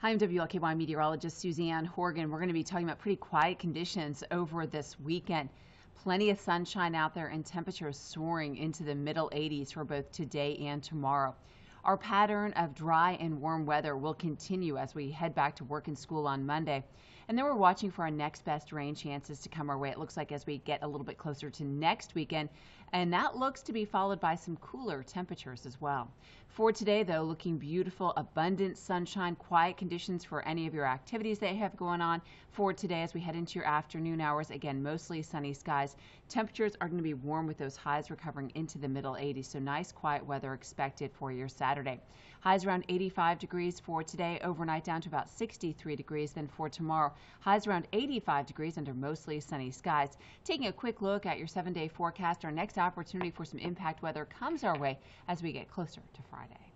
Hi, I'm WLKY meteorologist Susanne Horgan. We're going to be talking about pretty quiet conditions over this weekend. Plenty of sunshine out there and temperatures soaring into the middle 80s for both today and tomorrow. Our pattern of dry and warm weather will continue as we head back to work and school on Monday. And then we're watching for our next best rain chances to come our way. It looks like as we get a little bit closer to next weekend. And that looks to be followed by some cooler temperatures as well. For today, though, looking beautiful, abundant sunshine, quiet conditions for any of your activities that you have going on. For today, as we head into your afternoon hours, again, mostly sunny skies. Temperatures are going to be warm with those highs recovering into the middle 80s. So nice, quiet weather expected for your Saturday. Highs around 85 degrees for today, overnight down to about 63 degrees. Then for tomorrow, highs around 85 degrees under mostly sunny skies. Taking a quick look at your seven day forecast, our next opportunity for some impact weather comes our way as we get closer to Friday.